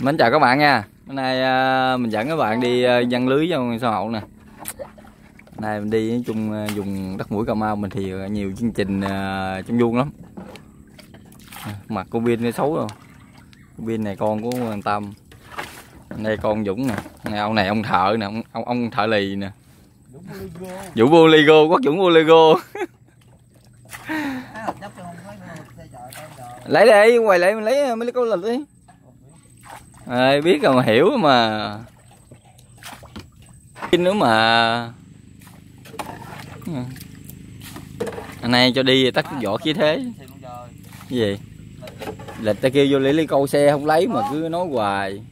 Mến chào các bạn nha. Hôm nay à, mình dẫn các bạn đi giăng lưới trong xã hậu nè. Nay mình đi chung à, vùng đất mũi Cà Mau mình thì nhiều chương trình trong vuông lắm. Mặt con Vin nó xấu rồi. Con Vin này con của thằng Tâm Đây con Dũng nè. Này, Ông này ông thợ nè ông, ông, ông thợ lì nè. Dũng vô Lego quát Dũng vô Lego lấy đi quay lại mình lấy mấy cái câu lịch đi à, biết mà hiểu mà. Cái nữa mà. Anh này cho đi tắt vỏ khí thế. gì? Lịch ta kêu vô lấy lấy câu xe không lấy mà cứ nói hoài.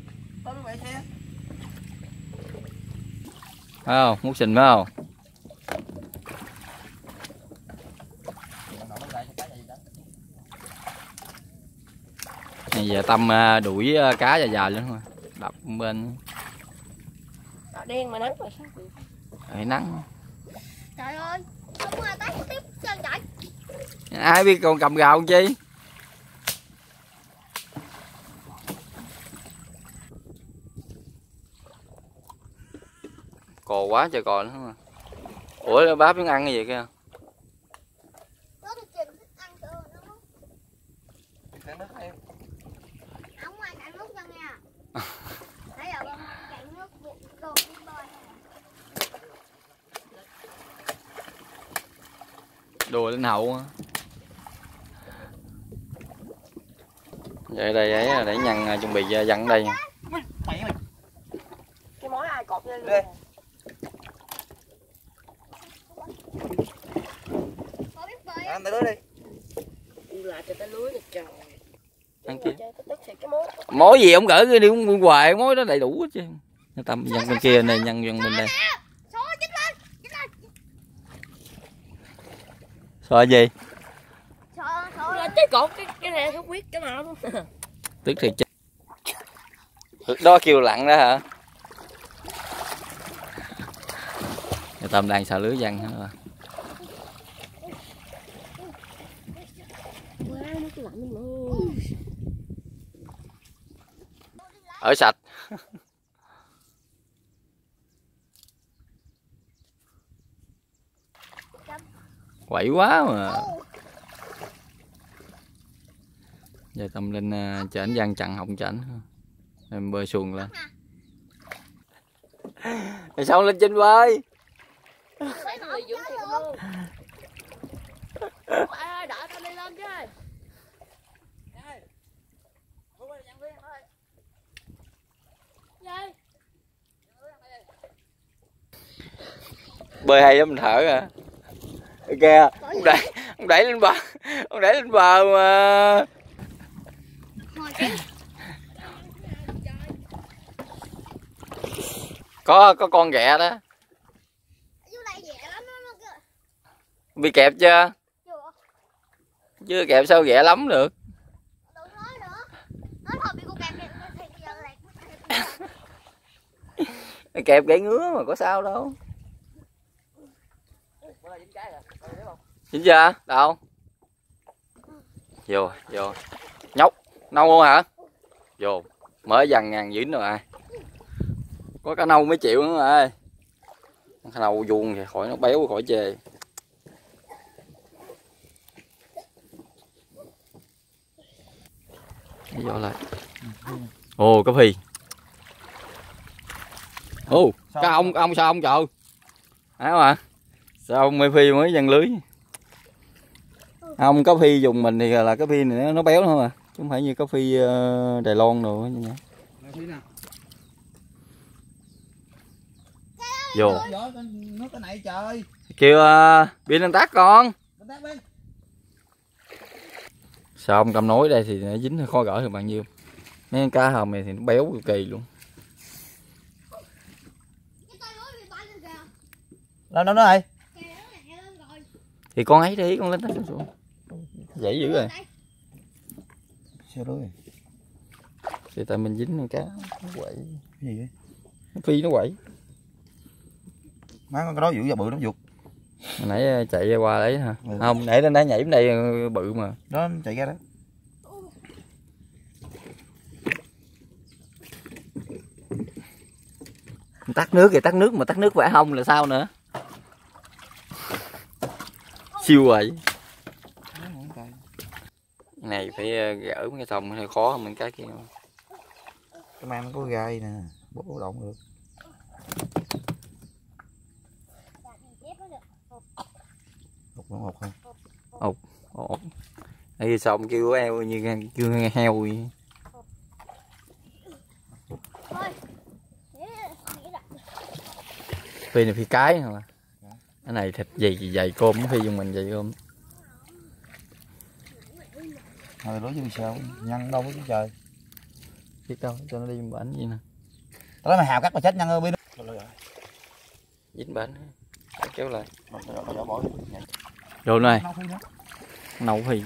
Phải không? Muốn xình phải không Bây giờ tâm à, đuổi à, cá dài dài lên thôi. Đập bên. Đỏ đen mà nắng mà sao? Đấy, nắng. Trời ơi, không mà tắt tiếp chân chạy. ai biết còn cầm gạo không chi? Cò quá trời cò nữa mà. Ủa bác miếng ăn cái gì kia Có được chìm thích ăn sữa nó không? Không ai cạn nước cho nha. Nãy giờ con cạn nước buộc đồ đi bơi. Đùa lên hậu á. vậy đây ấy để nhăn à, chuẩn bị à, dặn đây Cái mối ai cột lên á. Ăn tới lưới đi. Đi lại cho tới lưới rồi trời. Ăn kia. Chơi cái tức thì cái mối mối gì ông gửi đi ông hoài mối đó đầy đủ hết chứ tâm nhăn bên kia này nhăn nhăn bên đây Số chính lên, chính lên. Sợ gì? Sợ, sợ. Là cái cột cái cái này không biết cái nào luôn tức thì chết. Đó kêu lặn đó hả? Người tâm đang xào lưới văng hết rồi ở sạch quậy quá mà. Giờ tâm linh à, cho anh gian chặn họng chảnh em bơi xuồng lên. Rồi xong lên trên bơi? Bơi hay lắm, mình thở à kìa ông đẩy ông đẩy lên bờ ông đẩy lên bờ mà. Có có con ghẹ đó. Bị kẹp chưa? Chưa, kẹp sao ghẹ lắm được. Kẹp kẹp gãy ngứa mà có sao đâu. Chính chưa? Đâu? Vô vô. Nhóc, nâu luôn hả? Vô, mới dằn ngàn dính rồi à. có cá nâu mới chịu nữa rồi cá nâu vuông thì khỏi nó béo khỏi chê. Vô lại. Ồ, cá phi. Ồ, cá ông cá ông sao ông trời hả mà sao ông mê phi mới dằn lưới? Không cá phi dùng mình thì là cá phi này nó- nó béo thôi mà. Chứ không phải như cá phi ờ, đài loan đồ như vậy vô. cái kêu uh, pin đang tắt con. Sao ông cầm nối đây thì nó dính khó gỡ được bao nhiêu. Mấy con cá hồng này thì nó béo cực kỳ luôn. Cái lên kìa. Đâu lên rồi. thì con ấy đi con lên tắt xuống dễ dữ rồi. Sao lưới? thì tại mình dính con cá nó quậy Cái gì vậy? nó phi nó quậy Má con cái đó dữ giờ bự lắm dục. Hồi nãy ờ, chạy qua đấy hả Ừ. không nãy lên đây nhảy bên đây ờ, bự mà Đó nó chạy ra đó. tắt nước thì tắt nước mà tắt nước vẽ hông là sao nữa siêu rồi ờ, gỡ cái thòng hơi khó hơn mấy cái kia cái mang có gai nè bố động được một nó một không Ồ. Đây xong kêu eo như kêu heo vậy. Phi này phi cái hả? Cái này thịt gì dày cơm phi dùng mình dày cơm. Rồi đối với sao nhăn đâu chứ trời Biết đâu cho nó đi bển gì nè. tao nói mày hào cắt mà chết nhăn ơi biết Dính bển. Kéo lại. bỏ Rồi này, nó nấu phi.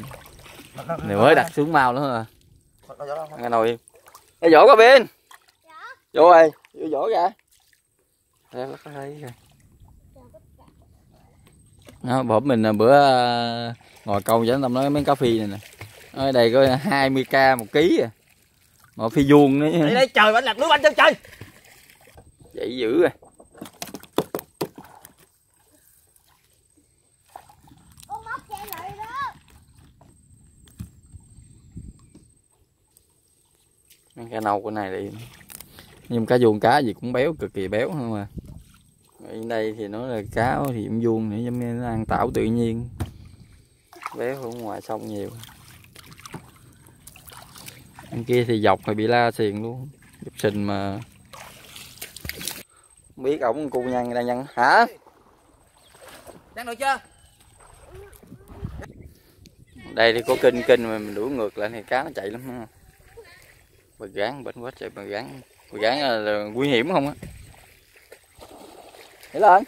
Nó- nó- Này nó- mới đặt xuống mau nữa à. nó? Nghe nồi. Ê vỗ có bên. Vô rồi, vô vỗ kìa. Đây nó có thấy kìa. Đó, bữa mình bữa à, ngồi câu với tâm nói mấy cá phi này nè. Ở đây có 20k một ký à. Mà phi vuông nữa. đi đây trời bánh lạc lưới bánh chân trời Vậy dữ rồi. con móc chạy lại đó Mấy cá nâu của này thì nhưng cá vuông cá gì cũng béo cực kỳ béo hơn mà ở đây thì nó là cá thì cũng vuông nữa giống như nó ăn tảo tự nhiên béo ở ngoài sông nhiều bên kia thì dọc thì bị la xiền luôn. Dọc sình mà. Không biết ổng cu nhăn đang nhăn. Hả? Đang được chưa? Đây thì có kinh kinh mà mình đuổi ngược lại thì cá nó chạy lắm. Ha bờ gán bệnh quá chạy bờ gán. Bờ gán là, là nguy hiểm không á? Nhảy lên.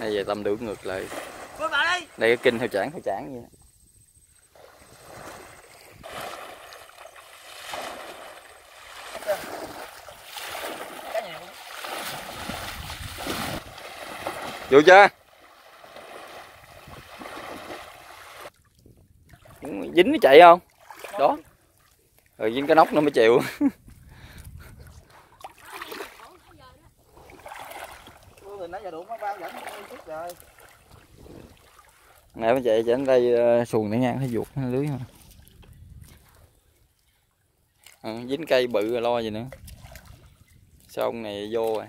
Đây giờ tâm đuổi ngược lại. Đây cái kinh theo chảng theo chảng vậy vô chưa? Dính nó chạy không? Đó. Rồi dính cái nóc nó mới chịu. Nãy mới chạy trên đây ờ, xuồng để ngang thấy ruột nó lưới mà ừ, dính cây bự rồi lo gì nữa. Sông này vô rồi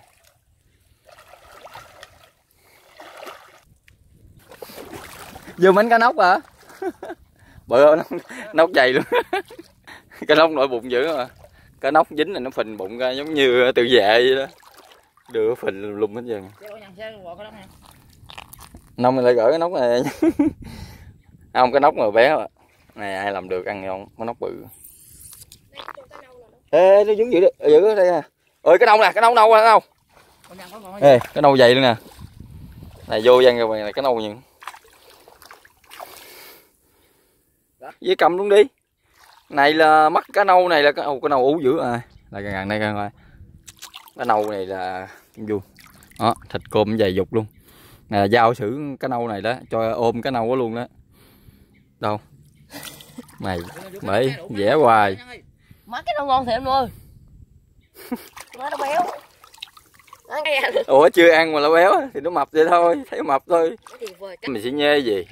vô mánh cá nóc hả? Bự không nóc, nóc dày luôn. Cái nóc nội bụng dữ mà. Cái nóc dính là nó phình bụng ra giống như tự vệ vậy đó. Đưa phình lum lum hết trơn. Nông mình lại gỡ cái nóc này. Không cái nóc mà bé à. này ai làm được ăn không cái nóc bự. Ê nó dính giữ đi. Giữ đây nè. Ơi cái nâu nè cái nâu nâu cái nâu ê cái nâu dày luôn nè. Này vô dân rồi này cái nâu những với cầm luôn đi. Này là mắt cá nâu này là cái ồ cái nâu ú dữ à là gần gần đây coi. Cái nâu này là kim vuông. Đó thịt cơm dày dục luôn. Nè là giao xử cái nâu này đó cho ôm cái nâu đó luôn đó. Đâu? Mày mày vẽ hoài. Má cái nó ngon thiệt em ơi Má nó béo. Ủa chưa ăn mà nó béo thì nó mập vậy thôi thấy mập thôi. Mình sẽ nhê gì?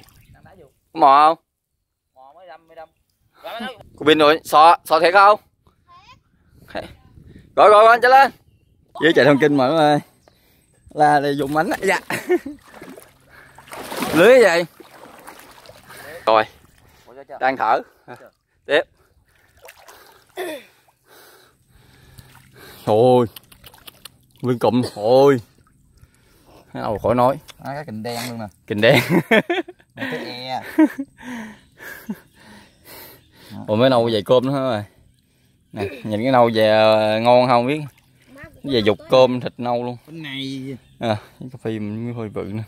Mò không mò mới đâm mới đâm cô pin rồi sò sò thiệt không? Gọi gọi gọi cho lên. Dưới chạy thông kinh mà các ơi là để dùng mánh dạ. Lưới vậy rồi. Đang thở. Tiếp. Ôi nguyên cụm ôi cái đầu khỏi nói. À, cái kình đen luôn nè. Kình đen. Này cái e ủa mấy nâu về cơm nữa rồi nè nhìn cái nâu về ờ, ngon không biết. Về dục cơm thịt nâu luôn. À, cái cà phê mình hơi bự nữa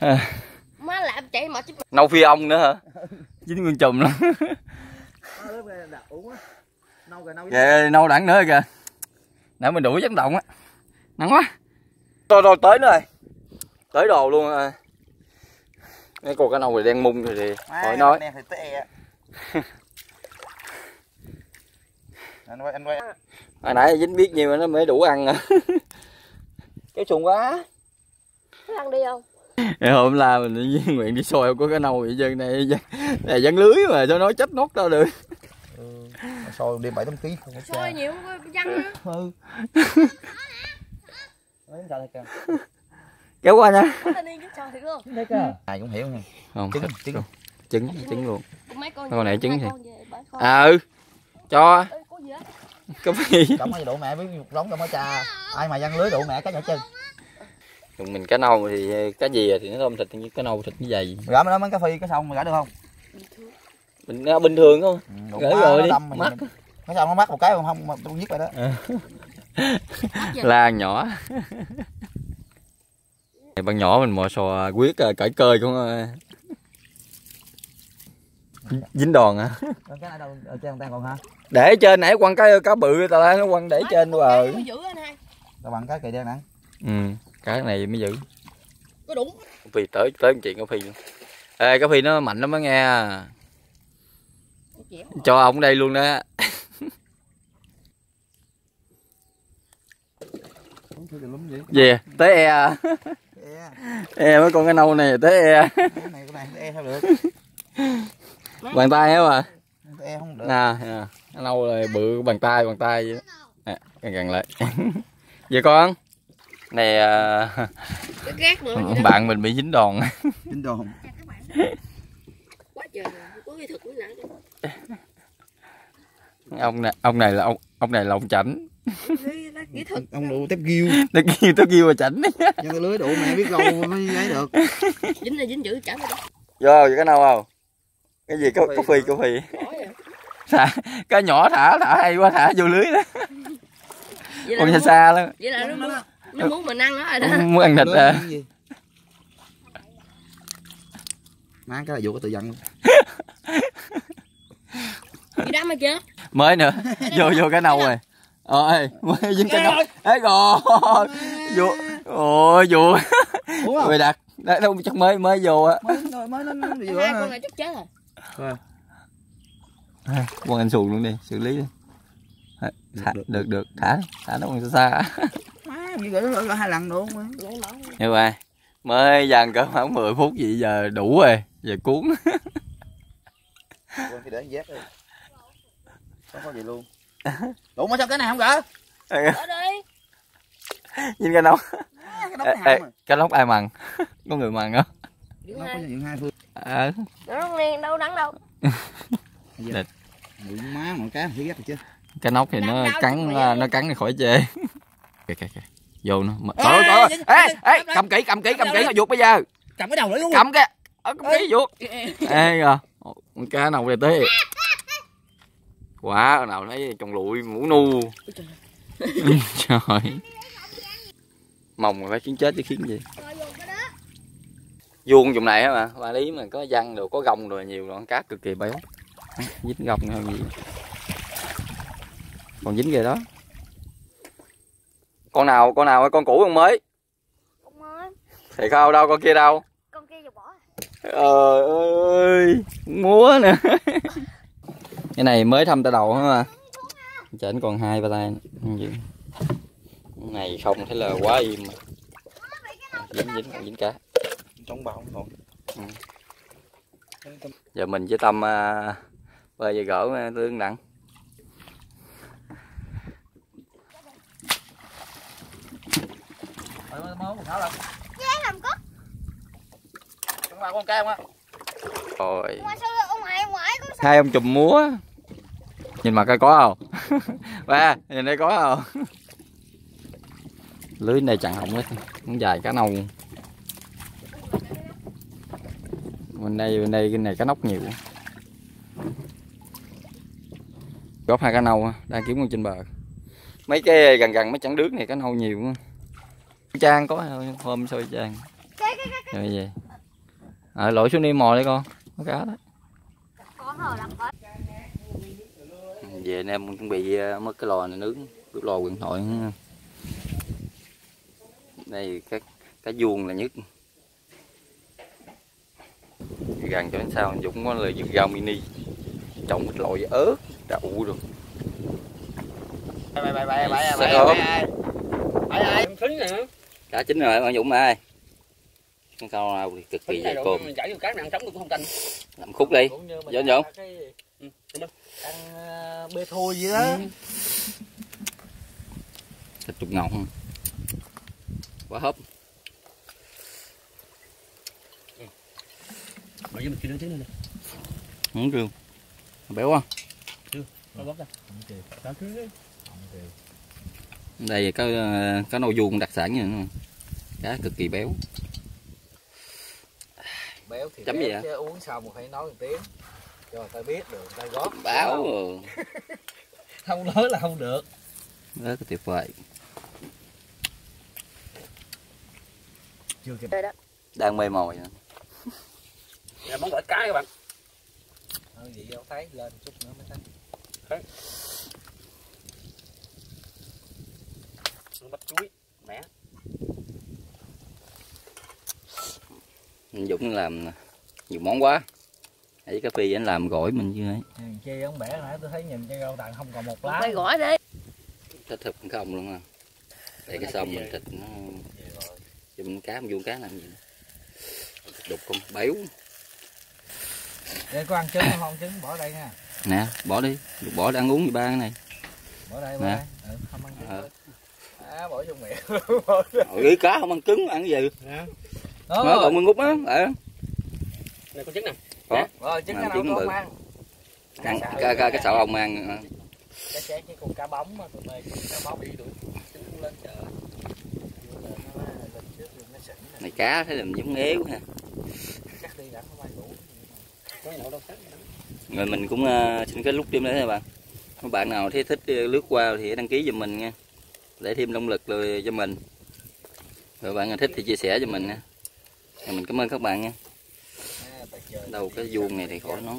à, Má làm chạy mà chứ nâu phi ông nữa hả? Dính nguyên chùm lắm. Nâu rồi nâu kìa nâu đẳng nữa kìa. Để mình đuổi chấn động á. Nắng quá. Rồi rồi tới nữa rồi. Tới đồ luôn rồi. Mấy con cái nâu này đen mung rồi thì khỏi nói đen thì tới e anh quay anh quay. Hồi nãy dính biết nhiêu nó mới đủ ăn à. kéo xuồng quá. Nó ăn đi không? Ngày hôm la mình đi nguyện đi soi có cái nâu vậy chân này này dân lưới mà sao nói chết nốt đâu được. Ừ. sôi đêm bảy tám ký không có xa nhiều á. ừ. Kéo qua nha. Ai cũng hiểu nha. Không trứng trứng. trứng trứng trứng luôn. Mấy con Con này trứng thì- à ừ. Cho Có gì có gì độ mẹ với một lóng cho má cha ai mà văng lưới độ mẹ cái nhỏ chân Tụi mình cá nâu thì cá gì thì nó tôm thịt như cá nâu thịt như dày gỡ mấy đó mấy cá phi cái xong mày gỡ được không? Mình nó bình thường không ừ, Gỡ rồi nó đi, mày mắc. cái xong nó mắc một cái không không mà tôi giết rồi đó. La nhỏ. Bằng nhỏ mình mò sò quyết à, cởi cơi cũng à. Dính đòn à cái này đâu? Ở trên còn hả? Để trên nãy quăng cái cá bự tao la nó quăng để trên anh hai. tao bằng cái kìa đen nè ừ cái này mới giữ. Có đúng. phi tới tới chuyện cá phi luôn. Ê cá phi nó mạnh lắm á nghe. Cho ông đây luôn đó. Về tới e. À. e. E mấy con cá nâu này tới e. Cái này cái này e sao được bàn tay hết à e không được. Nè cá nâu rồi bự bàn tay bàn tay vậy nè gần gần lại. Về con? Này à, vậy bạn mình bị dính đòn. Dính đòn. Ông này ông này là ông ông này là ông chảnh. Ông đủ tép ghiêu nó kêu nó kêu mà chảnh. Cho cái lưới đủ mẹ biết lâu mới lấy được. Dính là dính giữ chả rồi đó. vô vậy cái nào không cái gì? Có có phi có vậy. thả cái nhỏ thả thả hay quá thả vô lưới đó. Con xa xa lắm. Vậy là nó muốn, nó muốn mình ăn nó rồi đó. muốn ăn thịt à? cái má cái là vụ có tự giận luôn Gì đám hay chưa? mới nữa. Vô vô cái nâu rồi. Ơi mới dính cái nâu. ấy rồi. Vô. Ôi vô. Mày đặt. Đấy đâu chắc mới mới vô á. Mới mới mới nó vừa Hai con này chắc chết rồi. Quăng anh xuồng luôn đi xử lý đi. Thả, được được thả thả nó còn xa xa. Hai lần luôn Vậy mở. như vậy mới dàn cỡ khoảng 10 phút vậy giờ đủ rồi giờ cuốn. Quên khi để dép đi. Không có gì luôn. Đủ mà sao cái này không gỡ? Ở đi. nhìn cái nóc. Cái à nóc ai mặn có người mặn không Nó có hai. những hai phương. Ờ. Nó đen đâu đắng đâu. Địch. Má mà cá thấy ghét rồi chứ. Cái nóc thì nó cắn à, nó cắn thì khỏi chê. Kìa kìa kìa. Vô nó. Trời ơi ê, ê cầm kỹ cầm kỹ cầm kỹ đây? vuột bây giờ. Cầm cái đầu nữa luôn. Cầm cái ờ, cầm kỹ vuột ê kìa. Con cá nào về tới quá nào thấy tròn lụi mũ nu. Trời. Mồng mà phải khiến chết chứ khiến gì rồi dùng cái đó vuông vùng này mà ba lý mà có văng đồ có gông rồi nhiều con cá cực kỳ béo. Dính gông hơn gì? Còn dính kìa đó. Con nào con nào con cũ con mới? Con mới. Thì không đâu con kia đâu? Con kia vừa bỏ trời ơi múa nè. Cái này mới thăm tay đầu hả mà chảnh còn hai ba tay nữa. Này không thấy là quá im. Mà. dính dính còn dính cá trong không còn giờ mình với tâm à, bơi về gỡ à, tương nặng. Rồi. Hai ông chùm múa. Nhìn mặt coi có không? Ba nhìn đây có không? Lưới này chặn hỏng hết. Cũng dài cá nâu bên đây bên đây cái này cá nóc nhiều góp hai cá nâu đang kiếm con trên bờ. Mấy cái gần gần mấy chặng nước này cá nâu nhiều quá. Trang có hôm soi trang. Rồi về. À, lội xuống đi mò đi con. Có cá có về anh em chuẩn bị ờ, mất cái lò này nướng cái lò điện thoại đây cái cái vuông là nhất gần cho đến sau anh Dũng có là vườn rau mini. Trồng cái loại ớt đậu rồi. Bye bye bye bye bye cá chín rồi bạn Dũng ơi. Con câu nào thì cực kỳ dày rồi cồn. mình chảy vô cá này ăn sống cũng không canh. Làm khúc đi. Mình Dạ, ăn Ừ, ờ, bê thui gì đó. Thịt trục ngọng quá hấp Rồi với mình chưa nướng tiếng nữa nè không kêu béo quá. Rồi bóp ra. Đó cứ đây có có nâu vuông đặc sản như này. Cá cực kỳ béo. Béo thì Chấm béo gì ạ? chứ uống xong phải nói một tiếng. Cho người ta biết được người ta góp. Báo. Không? không nói là không được. Rất tuyệt vời. Chưa kịp. Đang mê mồi nè. Là món gỏi cá các bạn. Hơn gì đâu thấy lên chút nữa mới thấy. Bắp chuối Mẹ Anh Dũng làm nhiều món quá. Ấy cà phê anh làm gỏi mình chứ ấy? Nhìn chi ông bẻ nãy tôi thấy nhìn cái rau tàn không còn một lá Phải gỏi đi thích thịt không luôn à. Để cái xong mình thịt nó cho mình cá mình vuông cá làm gì nữa. đục con béo để có ăn trứng không trứng bỏ đây nha. Nè bỏ đi. Bỏ đi ăn uống gì ba cái này. Bỏ đây bỏ Nè. đây. Ừ, không ăn trứng. Ờ. à, bỏ vô miệng. Cái cá không ăn cứng ăn cái gì? Đó. Nó còn mình ngút á ờ Này con trứng nè. Có rồi trứng cái nào trứng con ăn? Ăn cá cá cái sạo ông ăn cái chén cái con cá bóng mà tụi mày cá bóng. Đi đuổi trứng lên chợ. Nè. này cá thấy làm giống éo ha chắc đi đã không ai ngủ Có gì đâu đâu sáng rồi mình cũng à, xin kết thúc đêm đấy các bạn. Các bạn nào thấy thích à, lướt qua thì đăng ký giùm mình nha. Để thêm động lực rồi cho mình. Rồi bạn nào thích thì chia sẻ cho mình nha. Rồi mình cảm ơn các bạn nha. Đầu cái vuông này thì khỏi nó.